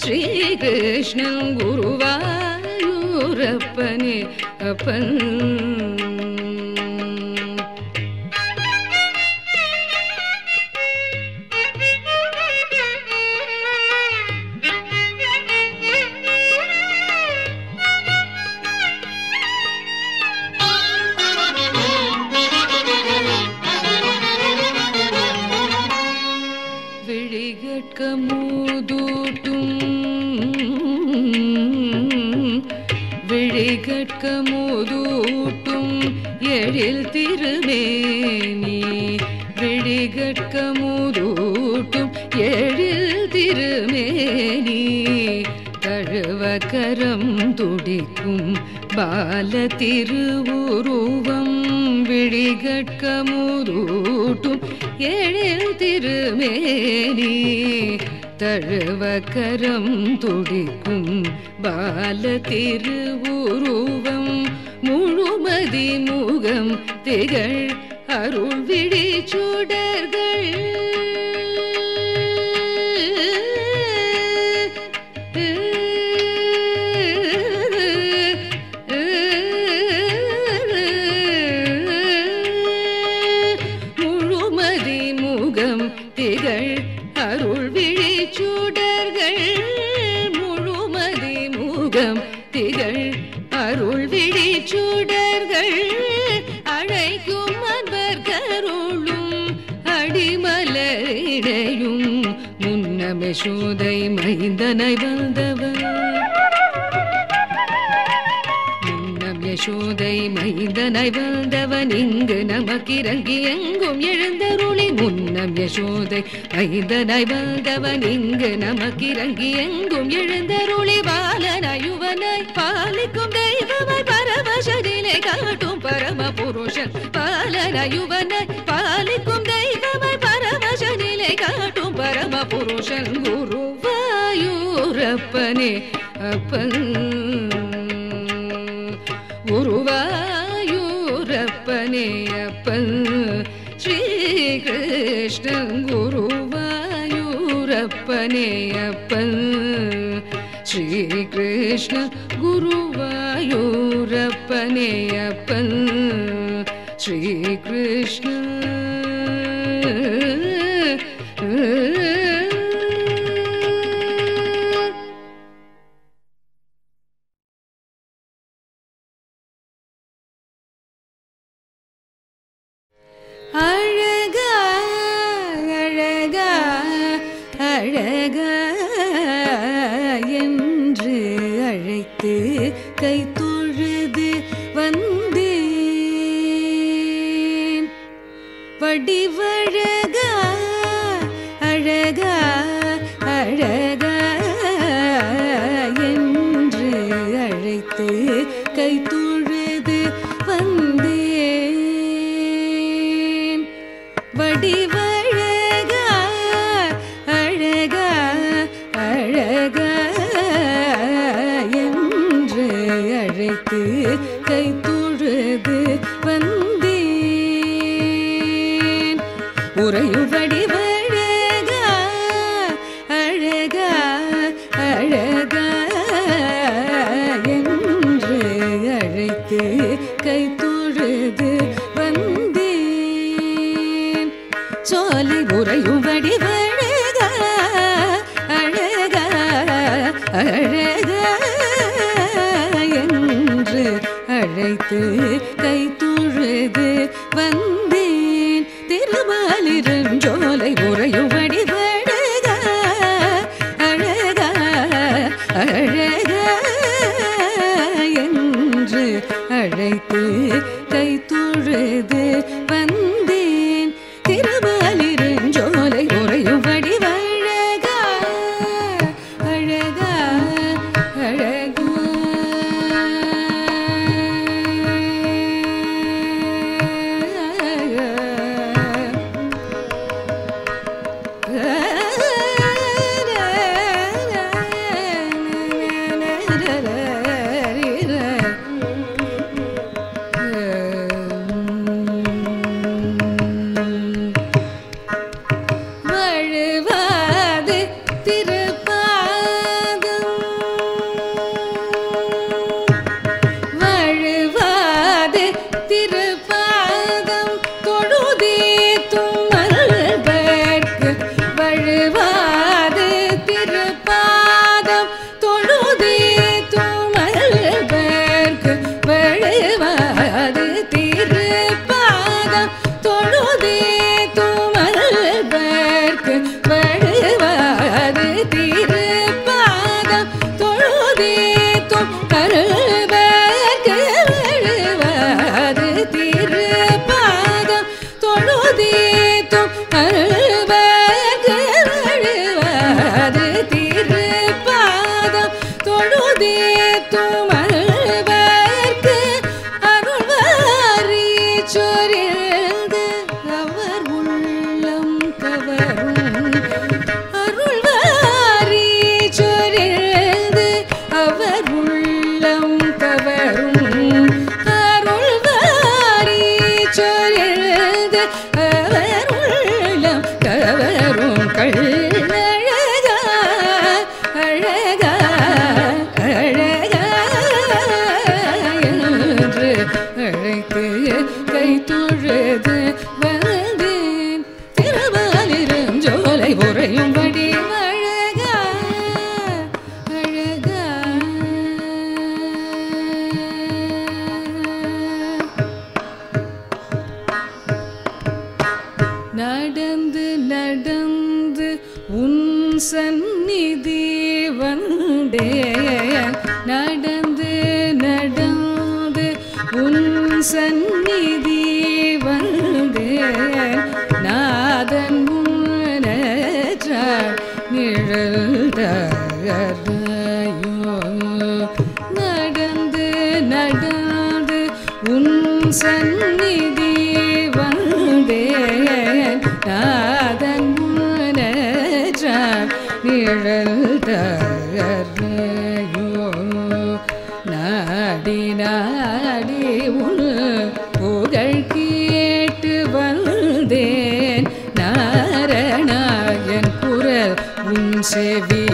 Shrikrishna गुरुवारपने up துடிக்கும் பால திருவுருவம் விழிகட்கமுதூட்டும் எழில் திருமேனி தழுவக்கரம் துடிக்கும் பால திருவுருவம் முழுமதி முகம் திகழ் முகம் திகழ் அருள் விழி சுடர்கள் முழுமதி முகம் திகழ் அருள் விழி சுடர்கள் அழைக்கும் அன்பர் கருளும் அடிமலரிடையும் முன்னமே சோதை மைந்தனை வந்த மைந்தனாய் வந்தவன் இங்கு நமக்கிறங்கி எங்கும் எழுந்தருளி முன்னம் யசோதை. மைந்தனாய் வந்தவன் இங்கு நமக்கிறங்கி எங்கும் எழுந்தருளி பாலனாய் யுவனாய் பாலிக்கும் தெய்வமாய் பரமசதிலே காட்டும் பரம புருஷன் பாலனாய் யுவனாய் பாலிக்கும் தெய்வமாய் பரமசதிலே காட்டும் பரம புருஷன் குருவாயூரப்பனே அப்பன் Krishna. தொழுதே தும நிழல் தரையோ நாடி நாடி உன் புகழ் கேட்டு வந்தேன். நாரணாயன் குரல் உன் செவி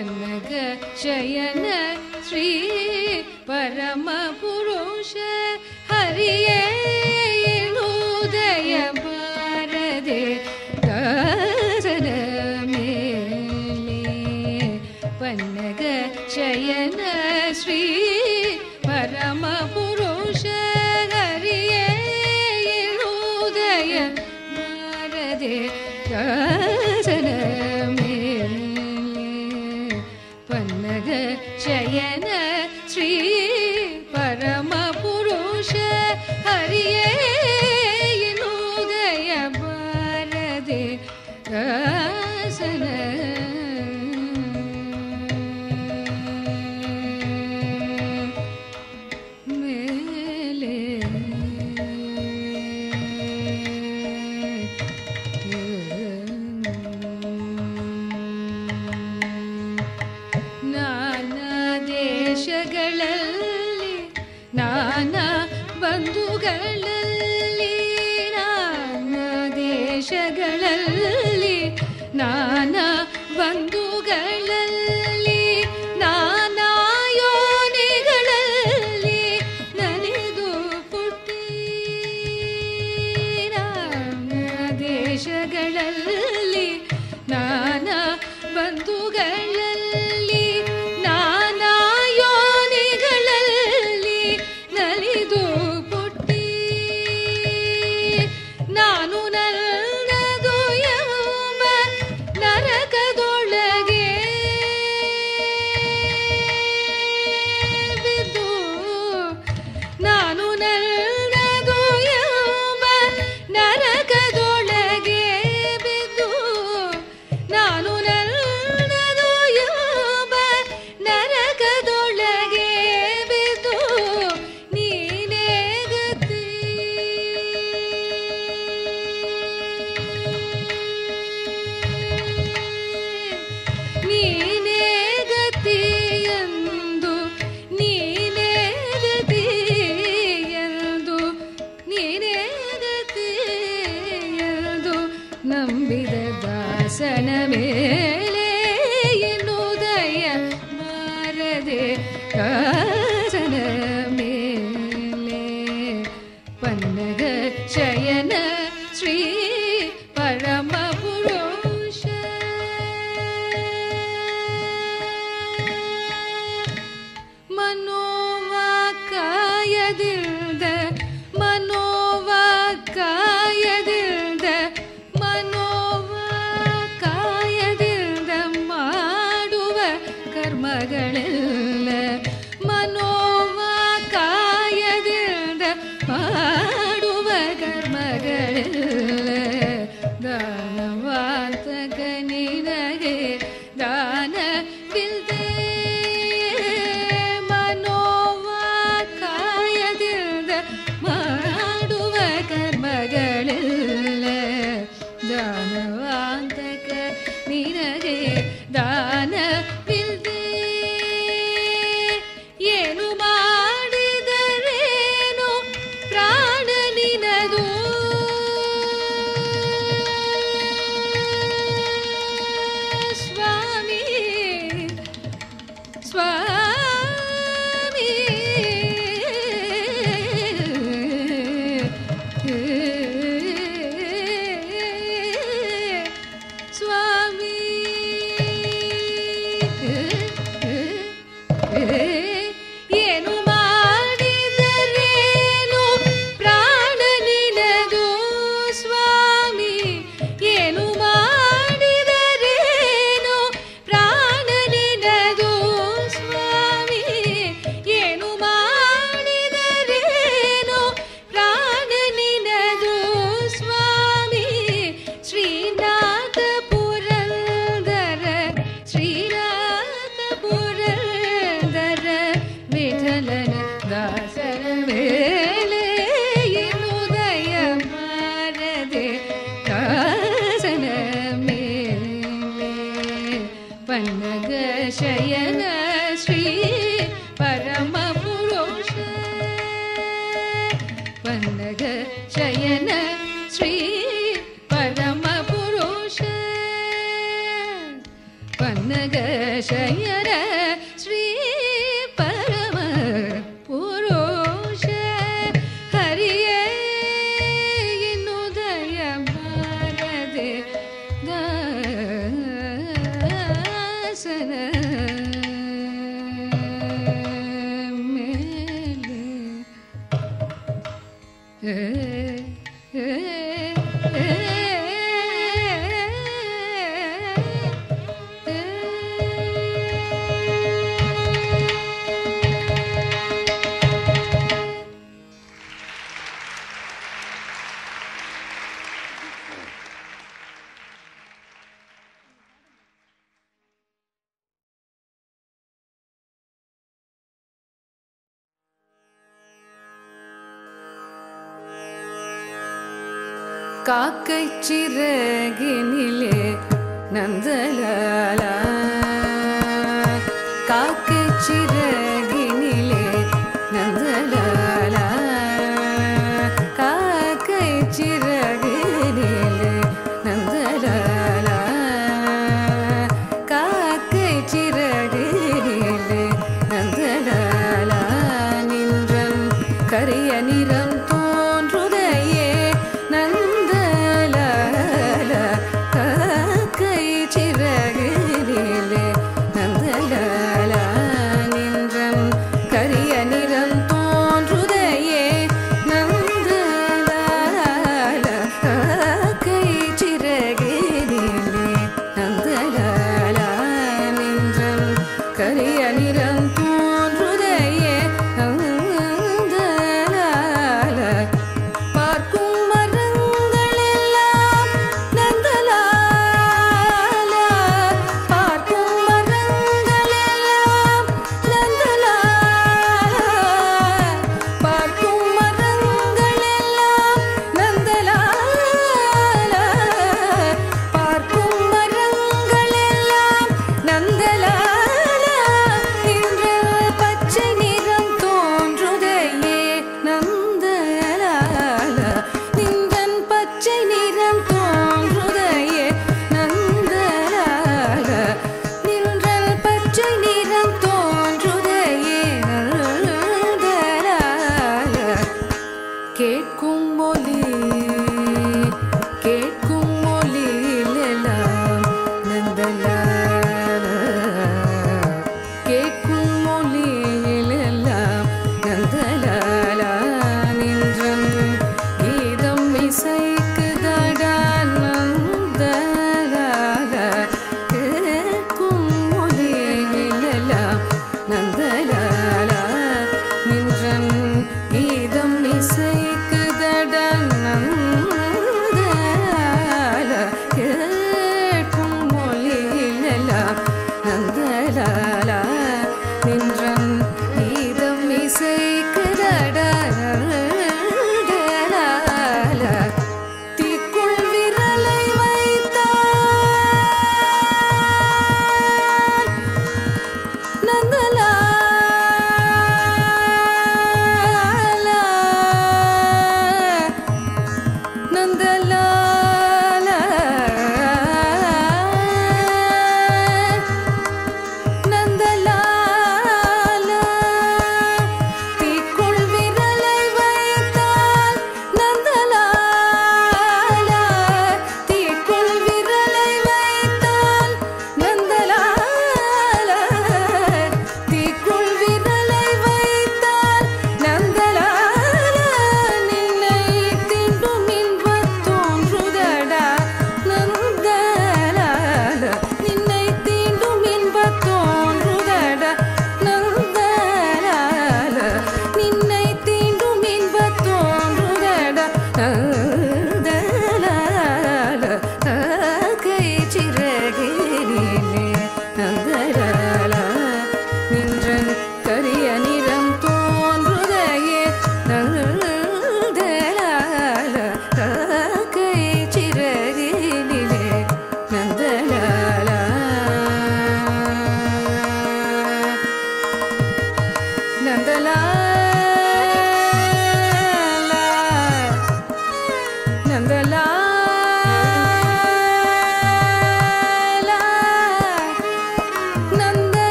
ङ्गयन श्री परमपुरुष ಬಂಧುಗಳಲ್ಲಿ ನಾನಾ ಬಂಧುಗಳ காக்கை சிறகினிலே நந்தலாலா. காக்கை சிறகினிலே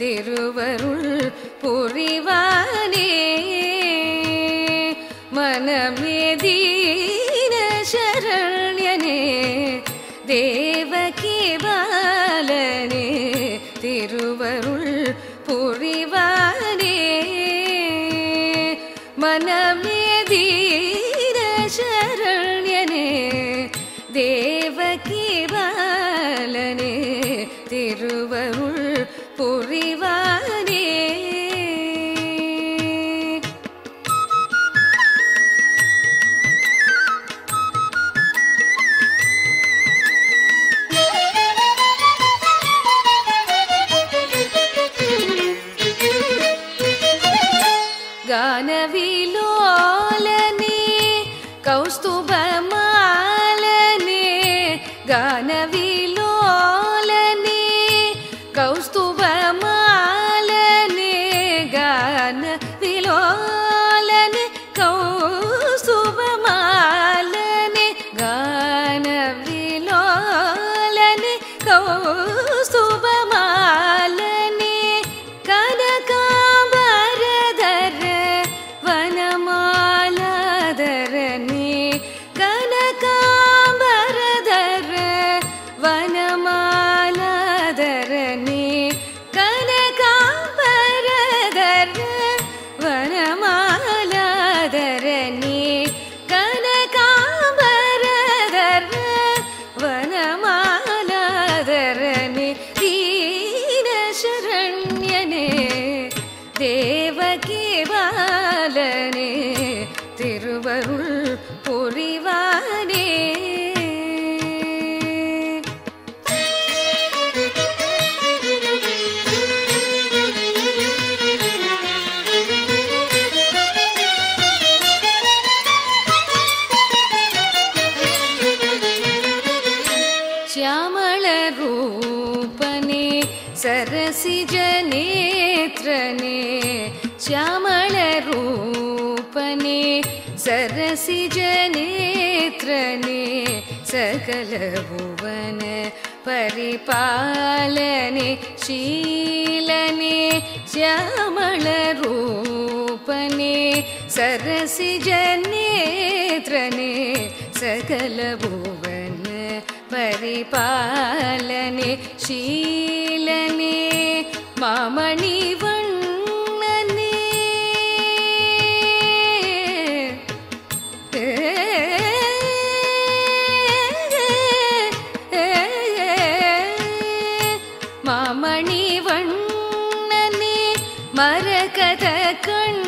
திருவருள் புரிவார். ولا सकलभुवन परिपालने शीलने श्यामलरूपे सरसि जनेत्रे सकल परिपालने शीलने मामणि கண்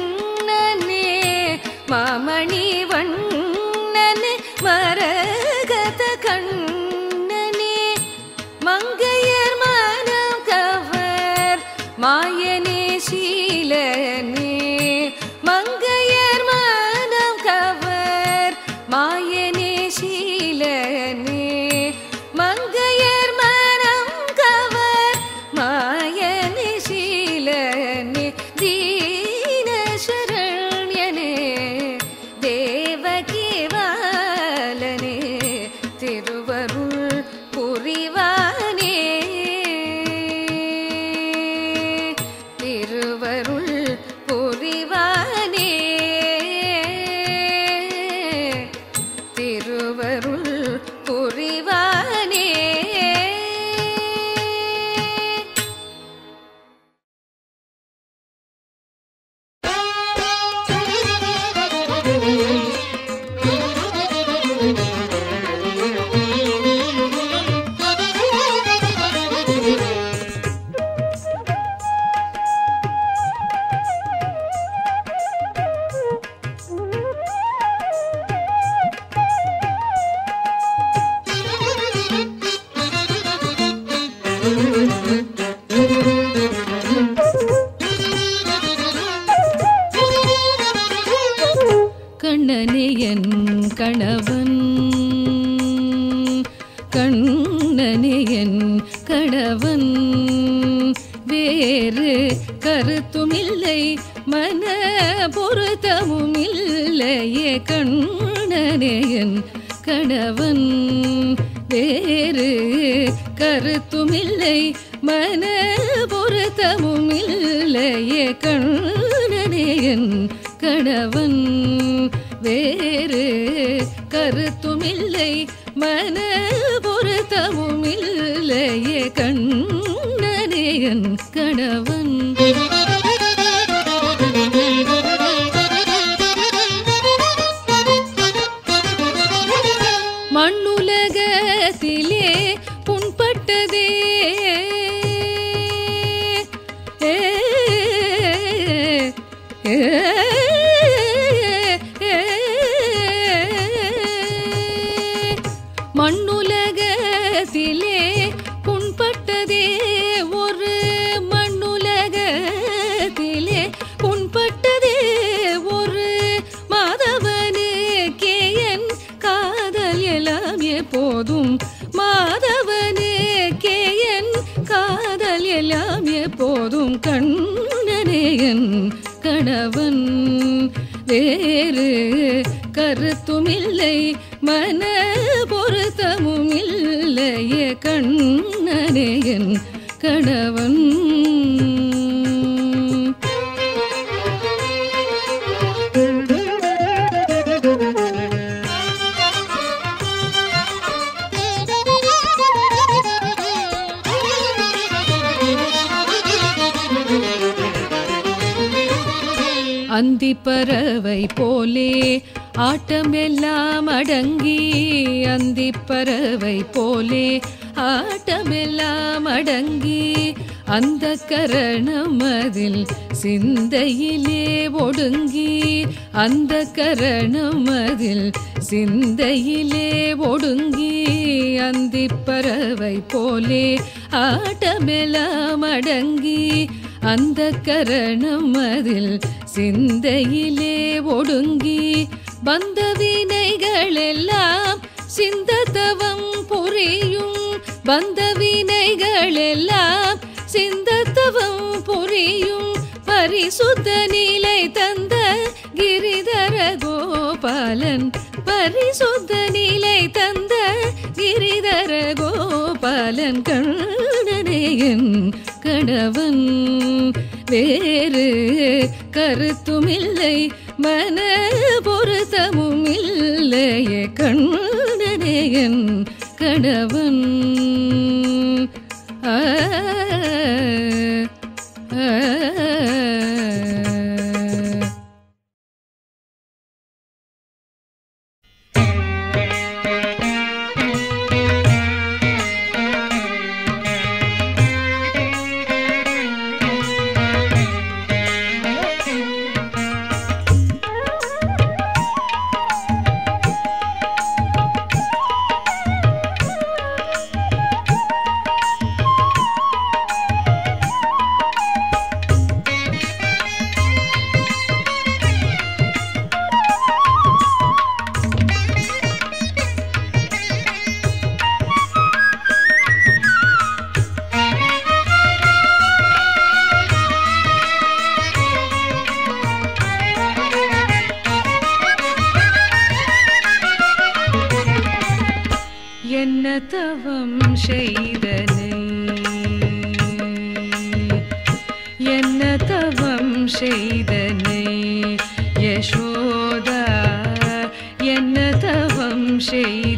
दिले பறவை போலே ஆட்டமெல்லாம் அடங்கி அந்தி பறவை போலே ஆட்டமெல்லாம் அடங்கி அந்த கரணம் அதில் சிந்தையிலே ஒடுங்கி அந்த கரணம் அதில் சிந்தையிலே ஒடுங்கி அந்தி பறவை போலே ஆட்டமெல்லாம் அடங்கி அந்த கரணம் அதில் சிந்தையிலே ஒடுங்கி வந்த வினைகளெல்லாம் சிந்தத்தவம் புரியும். வந்த வினைகளெல்லாம் சிந்தத்தவம் புரியும். பரிசுத்த நிலை தந்த கிரிதர கோபாலன் பரிசுத்த நிலை தந்த கிரிதர கோபாலன் கண்ணனேயன் கணவன். வேறு கருத்துமில்லை மன பொருத்தமும் இல்லையே கண்ணனையன் கணவன் ஆ ஆ. என்ன தவம் செய்தனை? என்ன தவம் செய்தனை? யசோதா என்ன தவம் செய்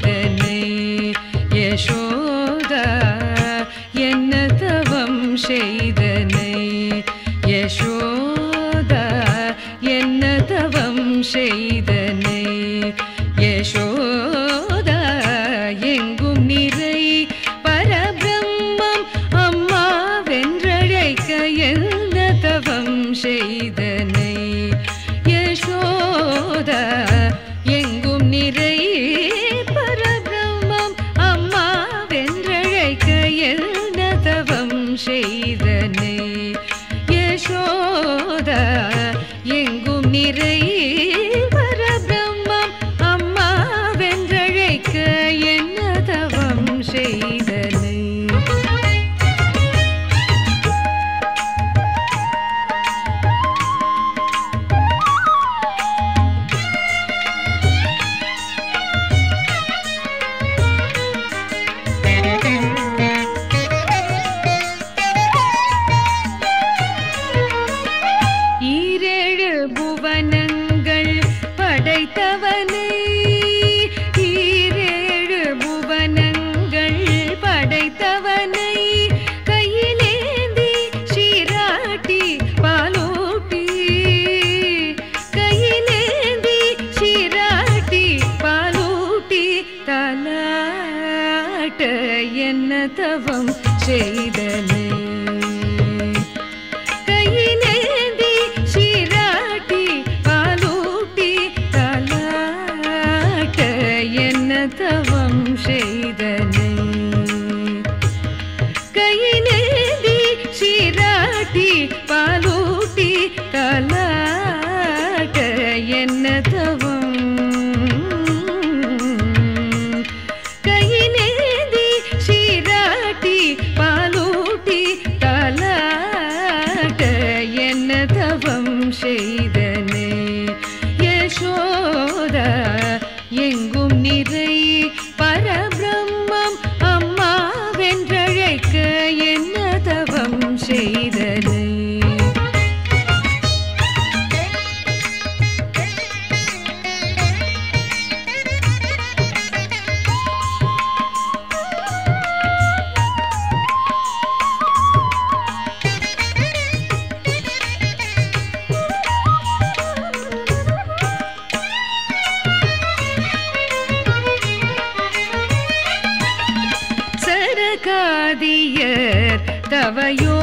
never need. கவையோ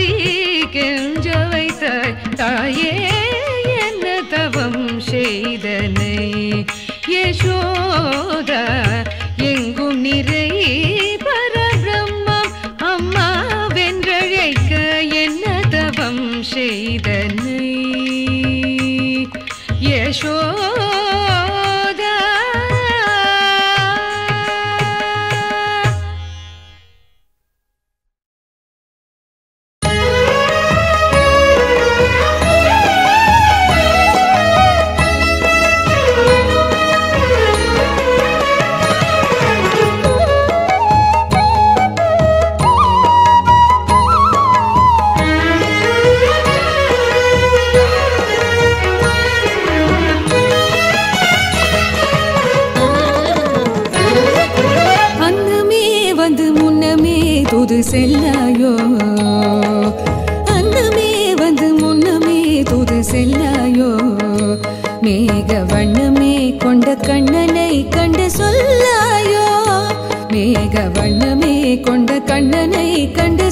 ஆதி கெஞ்ச வைத்தாய் தாயே என்ன தவம் செய்தனை? யசோதா எங்கும் நிறை செல்லாயோ? அன்னமே வந்து முன்னமே தூது செல்லாயோ? மேக வண்ணமே கொண்ட கண்ணனை கண்டு சொல்லாயோ? மேக வண்ணமே கொண்ட கண்ணனை கண்டு